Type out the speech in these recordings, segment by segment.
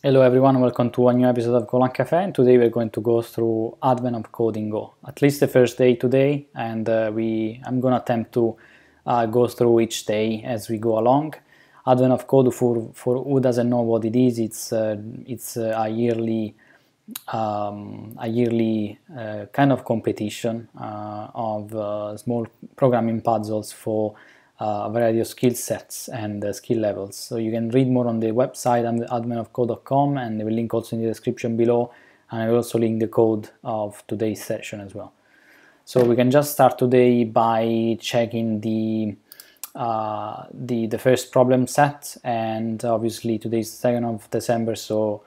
Hello everyone, welcome to a new episode of Golang Cafe and today we're going to go through Advent of Code in Go. At least the first day today and uh, we I'm gonna attempt to uh, go through each day as we go along. Advent of Code for, for who doesn't know what it is, it's, uh, it's uh, a yearly um, a yearly uh, kind of competition uh, of small programming puzzles for a variety of skill sets and uh, skill levels. So you can read more on the website and I will link also in the description below and I will also link the code of today's session as well. So we can just start today by checking the uh, the, the first problem set and obviously today is the 2nd of December so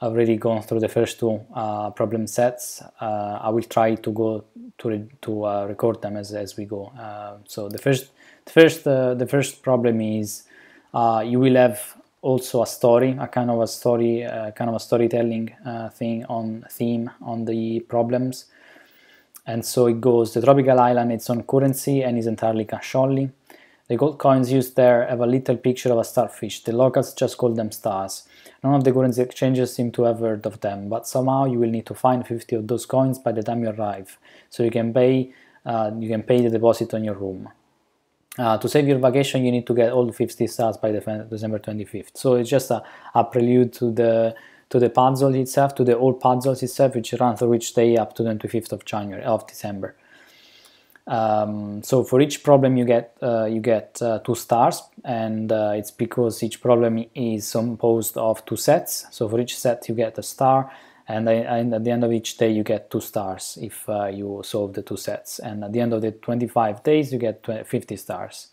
I've already gone through the first two uh, problem sets. Uh, I will try to go to, to uh, record them as, as we go. Uh, so the first the first uh, the first problem is uh, you will have also a story, a kind of a story, kind of a storytelling thing on theme on the problems. And so it goes, the tropical island its own currency and is entirely cash only. The gold coins used there have a little picture of a starfish. The locals just call them stars. None of the currency exchanges seem to have heard of them, but somehow you will need to find 50 of those coins by the time you arrive, so you can pay uh, you can pay the deposit on your room. Uh, to save your vacation, you need to get all 50 stars by December 25th. So it's just a, a prelude to the to the puzzle itself, to the old puzzles itself, which run through each day up to the 25th of January of December. Um, so for each problem you get uh, you get uh, two stars and uh, it's because each problem is composed of two sets so for each set you get a star and, I, and at the end of each day you get two stars if uh, you solve the two sets and at the end of the 25 days you get 50 stars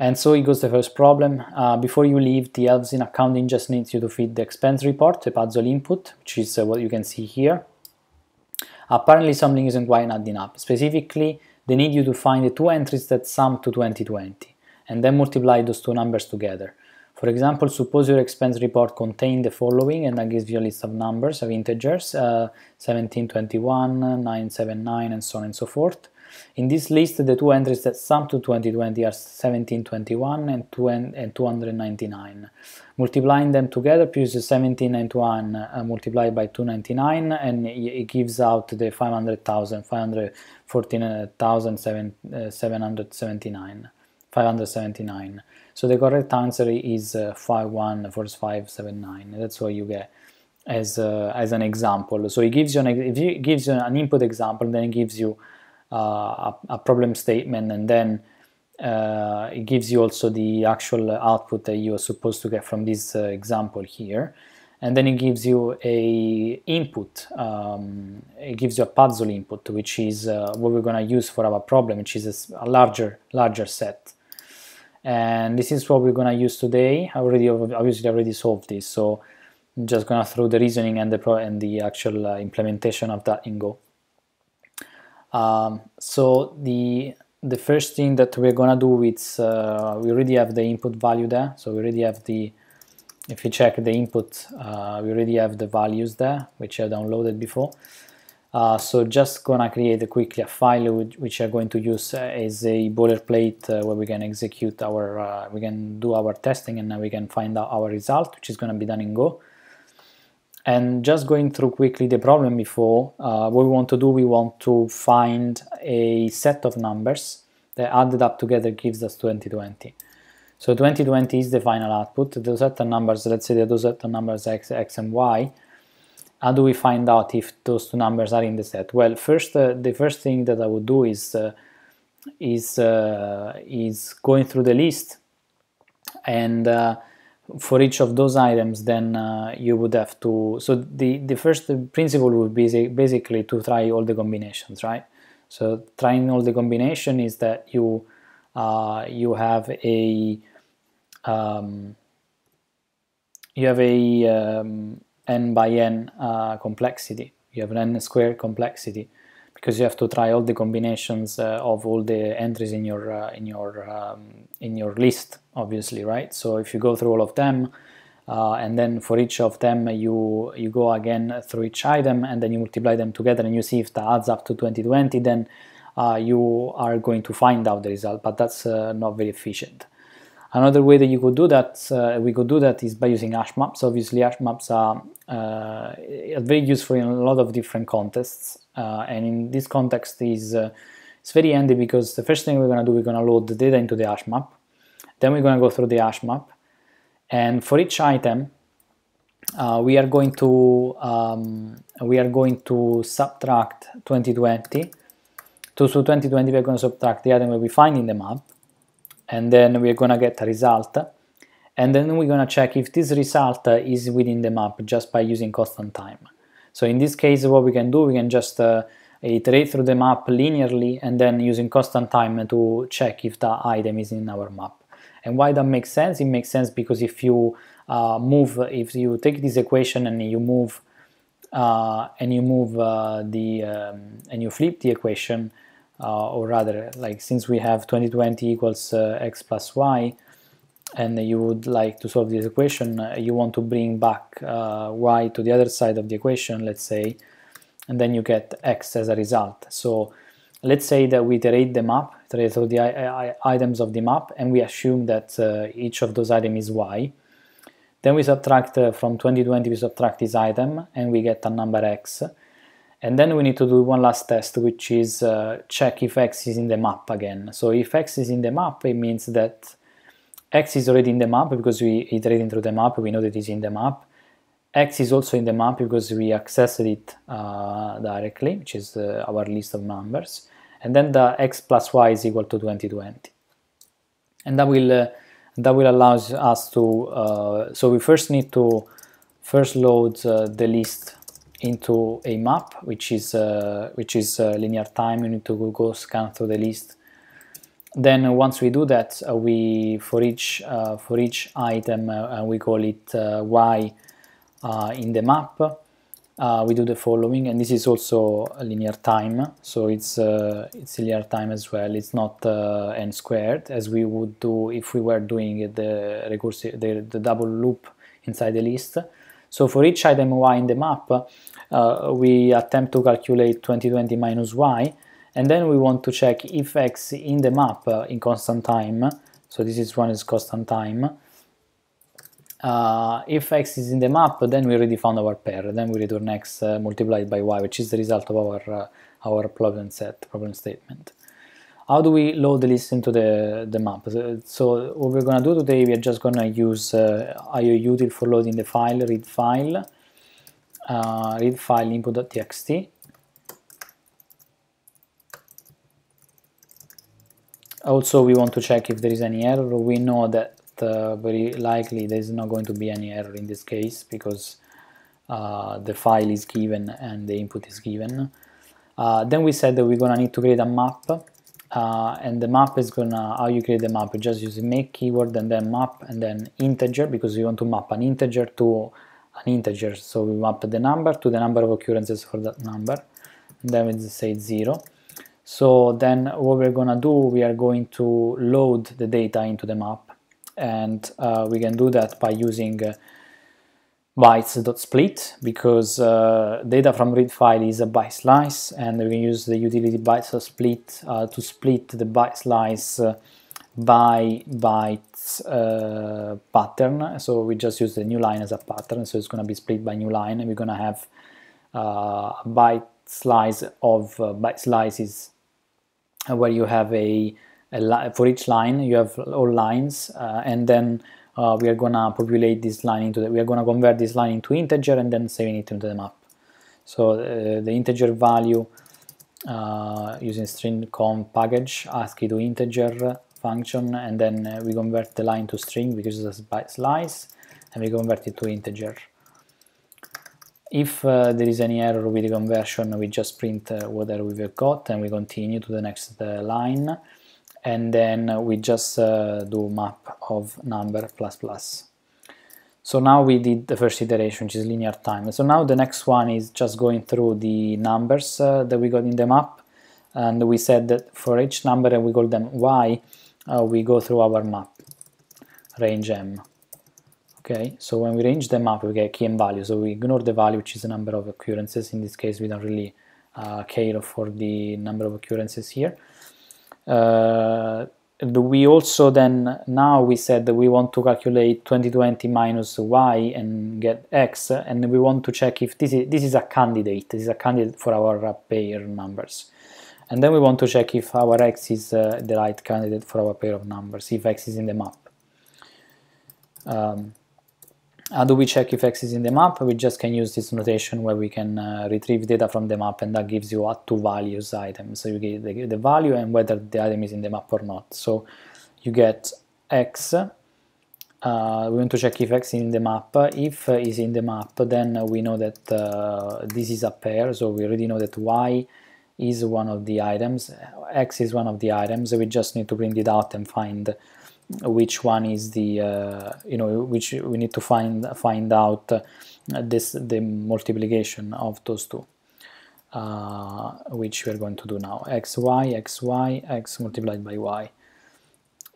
and so it goes the first problem. Uh, before you leave, the elves in accounting just needs you to feed the expense report, the puzzle input, which is uh, what you can see here. Apparently something isn't quite adding up. Specifically, they need you to find the two entries that sum to 2020 and then multiply those two numbers together. For example, suppose your expense report contains the following and that gives you a list of numbers of integers, uh, 1721, 979 and so on and so forth. In this list, the two entries that sum to 2020 are 1721 and 299. Multiplying them together produces 1791 uh, multiplied by 299 and it gives out the 500,000, 514,779. Uh, 579. So the correct answer is uh, 514579. That's what you get as, uh, as an example. So it gives you an, it gives you an input example, then it gives you uh, a, a, problem statement and then uh, it gives you also the actual output that you are supposed to get from this uh, example here and then it gives you a input um, it gives you a puzzle input which is uh, what we're going to use for our problem which is a, larger larger set and this is what we're going to use today. I already obviously already solved this so I'm just going to throw the reasoning and the pro and the actual uh, implementation of that in Go. Um, so the the first thing that we're gonna do is uh, we already have the input value there. So we already have the if you check the input uh, we already have the values there which I downloaded before uh, so just gonna create quickly a file which I'm going to use uh, as a boilerplate uh, where we can execute our uh, we can do our testing and we can find out our result which is gonna be done in Go and just going through quickly the problem before, uh, what we want to do, we want to find a set of numbers that added up together gives us 2020. So 2020 is the final output. Those set of numbers, let's say those set of numbers x, x and y. How do we find out if those two numbers are in the set? Well, first, uh, the first thing that I would do is uh, is uh, is going through the list and uh, for each of those items then uh, you would have to so the the first principle would be basically to try all the combinations right so trying all the combination is that you uh, you have a um, you have a um, n by n uh, complexity. You have an n squared complexity because you have to try all the combinations uh, of all the entries in your uh, in your um, in your list obviously right? So if you go through all of them uh, and then for each of them you you go again through each item and then you multiply them together and you see if that adds up to 2020 then uh, you are going to find out the result but that's uh, not very efficient Another way that you could do that, uh, we could do that is by using hash maps. Obviously, hash maps are uh, very useful in a lot of different contexts, uh, and in this context is uh, it's very handy because the first thing we're going to do, we're going to load the data into the hash map. Then we're going to go through the hash map, and for each item, uh, we are going to um, we are going to subtract 2020. To, so 2020, we're going to subtract the item that we find in the map and then we're gonna get a result and then we're gonna check if this result is within the map just by using constant time. So in this case what we can do, we can just uh, iterate through the map linearly and then using constant time to check if the item is in our map. And why that makes sense? It makes sense because if you uh, move, if you take this equation and you move uh, and you move uh, the um, and you flip the equation, uh, or rather like since we have 2020 equals uh, x plus y and you would like to solve this equation uh, you want to bring back y to the other side of the equation let's say and then you get x as a result. So let's say that we iterate the map iterate through the items of the map and we assume that uh, each of those items is y. Then we subtract uh, from 2020 we subtract this item and we get a number x and then we need to do one last test, which is uh, check if x is in the map again. So if x is in the map, it means that x is already in the map because we iterating through the map, we know that it's in the map. x is also in the map because we accessed it uh, directly, which is uh, our list of numbers. And then the x plus y is equal to 2020. And that will, uh, that will allow us to, uh, so we first need to first load uh, the list into a map, which is uh, which is uh, linear time. You need to go scan through the list. Then uh, once we do that, uh, we for each uh, for each item we call it y in the map. we do the following, and this is also linear time, so it's it's linear time as well. It's not n squared as we would do if we were doing the recursive the, the double loop inside the list. So for each item y in the map, uh, we attempt to calculate 2020 minus y, and then we want to check if x in the map uh, in constant time, so this is one is constant time, uh, if x is in the map, then we already found our pair, then we return x uh, multiplied by y, which is the result of our, uh, our problem set, problem statement. How do we load the list into the, the map? So what we're going to do today, we are just going to use uh, ioutil for loading the file, read file, uh, read file input.txt. Also, we want to check if there is any error. We know that uh, very likely there is not going to be any error in this case because uh, the file is given and the input is given. Uh, then we said that we're going to need to create a map uh, and the map is gonna how you create the map you just use make keyword and then map and then integer because we want to map an integer to an integer. So we map the number to the number of occurrences for that number. And then we say 0 so then what we're gonna do we are going to load the data into the map. And uh, we can do that by using uh, bytes.split because uh, data from read file is a byte slice and we use the utility bytes.split uh, to split the byte slice uh, by bytes uh, pattern. So we just use the new line as a pattern. So it's going to be split by new line and we're going to have uh, a byte slice of uh, byte slices where you have a, a for each line you have all lines and then uh, we are gonna populate this line into the, we are gonna convert this line into integer and then saving it into the map. So uh, the integer value uh, using string conv package ASCII to integer function and then uh, we convert the line to string because it's a slice and we convert it to integer. If uh, there is any error with the conversion, we just print uh, whatever we've got and we continue to the next uh, line and then we just uh, do map of number plus plus. So now we did the first iteration, which is linear time. So now the next one is just going through the numbers uh, that we got in the map. And we said that for each number, and we call them y, uh, we go through our map, range m. Okay, so when we range the map, we get key and value. So we ignore the value, which is the number of occurrences. In this case, we don't really uh, care for the number of occurrences here. Uh, we also then now we said that we want to calculate 2020 minus y and get x and we want to check if this is this is a candidate this is a candidate for our pair numbers. And then we want to check if our x is uh, the right candidate for our pair of numbers if x is in the map. Um, how do we check if x is in the map? We just can use this notation where we can uh, retrieve data from the map and that gives you a two values item. So you get the, the, value and whether the item is in the map or not. So you get x, uh, we want to check if x is in the map. If uh, is in the map, then we know that uh, this is a pair, so we already know that y is one of the items, x is one of the items, we just need to print it out and find which one is the uh, you know which we need to find find out uh, this the multiplication of those two uh, which we are going to do now. X y x y x multiplied by y.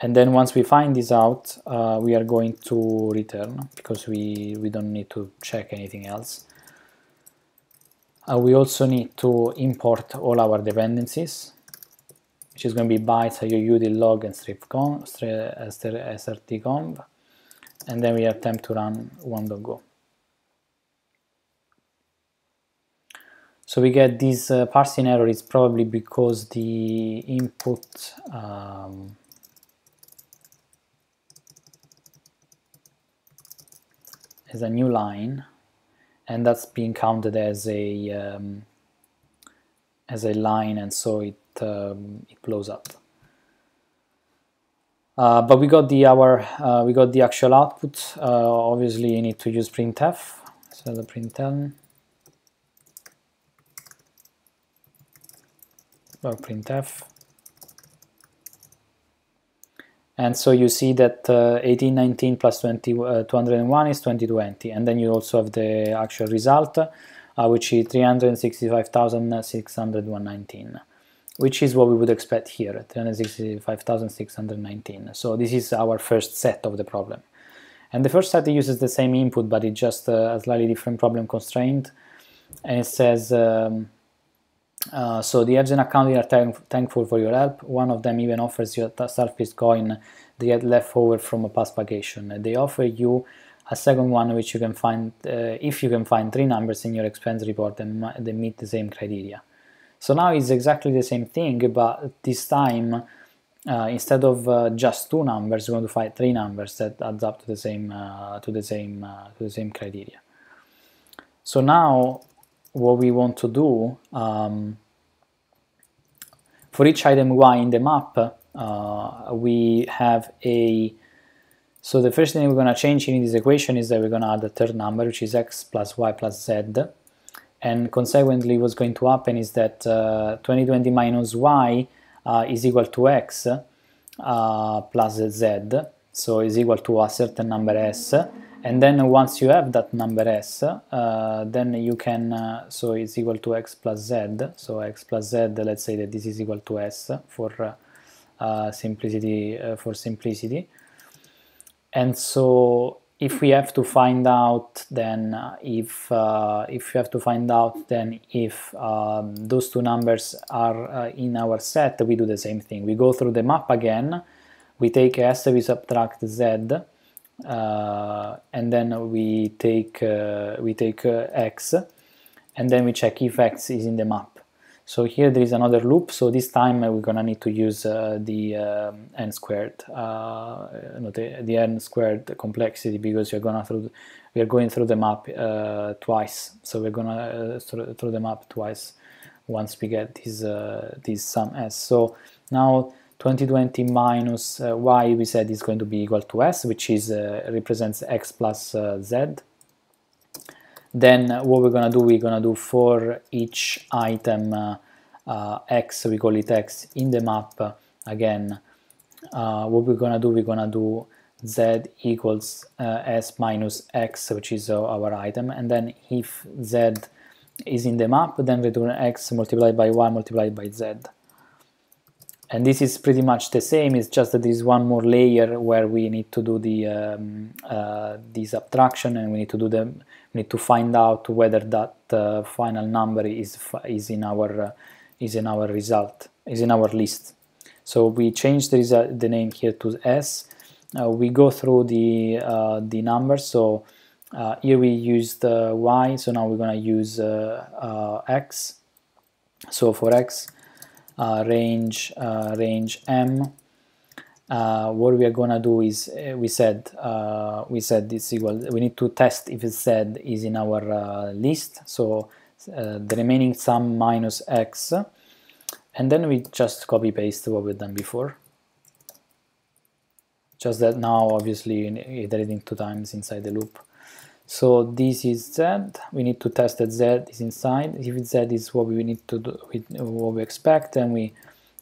And then once we find this out uh, we are going to return because we we don't need to check anything else. Uh, we also need to import all our dependencies which is going to be bytes, UUD, log, and stripcom, srtconv, and then we attempt to run one.go. So we get this uh, parsing error is probably because the input um, is a new line and that's being counted as a um, as a line and so it um, it blows up. Uh, but we got the our uh, we got the actual output. Uh, obviously, you need to use printf. So the println or printf. And so you see that uh, 1819 plus 20, uh, 201 is 2020. And then you also have the actual result, uh, which is 365,619 which is what we would expect here, 365,619. So this is our first set of the problem. And the first set uses the same input, but it's just a slightly different problem constraint. And it says, um, uh, so the account are thank thankful for your help. One of them even offers you a Starfish coin they had left over from a past vacation. They offer you a second one which you can find uh, if you can find three numbers in your expense report that meet the same criteria. So now it's exactly the same thing, but this time uh, instead of uh, just two numbers, we're going to find three numbers that adds up to the same uh, to the same uh, to the same criteria. So now what we want to do um, for each item y in the map, uh, we have a so the first thing we're going to change in this equation is that we're going to add a third number, which is x plus y plus z and consequently what's going to happen is that uh, 2020 minus y uh, is equal to x uh, plus z. So is equal to a certain number s. And then once you have that number s uh, then you can uh, so it's equal to x plus z. So x plus z let's say that this is equal to s for uh, simplicity for simplicity. And so if we have to find out then uh, if uh, if we have to find out then if um, those two numbers are uh, in our set we do the same thing. We go through the map again. We take s we subtract z uh, and then we take uh, we take uh, x. And then we check if x is in the map so here there is another loop, so this time uh, we're gonna need to use uh, the um, n squared, uh, the, the, n squared complexity because you're gonna through we are going through the map uh, twice. So we're gonna uh, through, through, the map twice once we get this this sum s. So now 2020 minus y we said is going to be equal to s, which is represents x plus z then what we're gonna do, we're gonna do for each item uh, uh, x, we call it x, in the map again, uh, what we're gonna do, we're gonna do z equals uh, s minus x, which is our item, and then if z is in the map, then return x multiplied by y multiplied by z and this is pretty much the same it's just that there is one more layer where we need to do the um, uh, this abstraction and we need to do the need to find out whether that uh, final number is is in our uh, is in our result is in our list So we change the, result, the name here to S. Uh, we go through the, uh, the numbers. So uh, here we used Y, so now we're going to use X. So for X, range, range M, uh, what we are gonna do is uh, we said uh, we said it's equal we need to test if it said is in our list. So the remaining sum minus x and then we just copy paste what we've done before. Just that now obviously iterating two times inside the loop so this is z. We need to test that z is inside. If z is what we need to do what we expect and we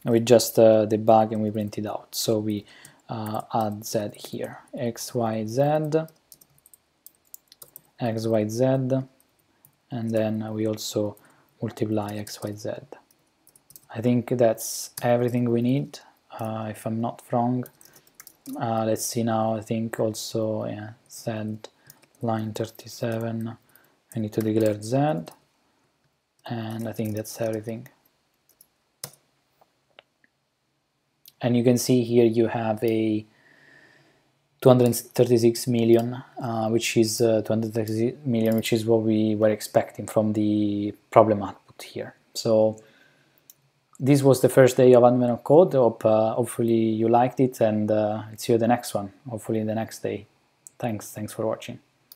we just uh, debug and we print it out. So we uh, add z here. X y z. X y z. And then we also multiply x y z. I think that's everything we need, uh, if I'm not wrong. Uh, let's see now, I think also yeah, z line 37, I need to declare z, and I think that's everything. And you can see here you have a 236 million, uh, which is uh, 236 million, which is what we were expecting from the problem output here. So this was the first day of Advent of Code. Hope, uh, hopefully you liked it and uh, see you the next one, hopefully the next day. Thanks, thanks for watching.